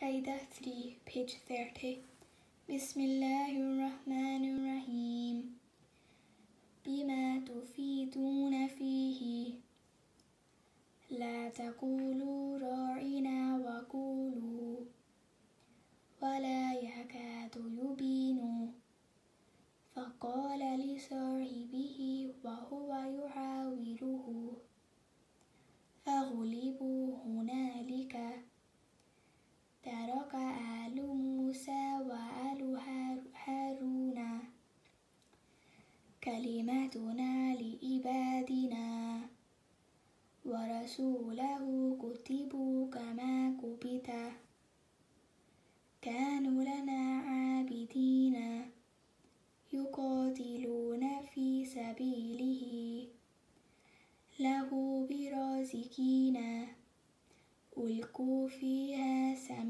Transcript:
Qaida 3, page 30. بسم الله الرحمن الرحيم بما تفيدون فيه لا تقولوا راعنا وقولوا ولا يكاد يبين فقال لصاحبه وهو يحاوره فغلبوا هنالك كلمتنا لعبادنا. ورسوله كتبوا كما كبت. كانوا لنا عابدين يقاتلون في سبيله. له برازقين ألقوا فيها سمعوا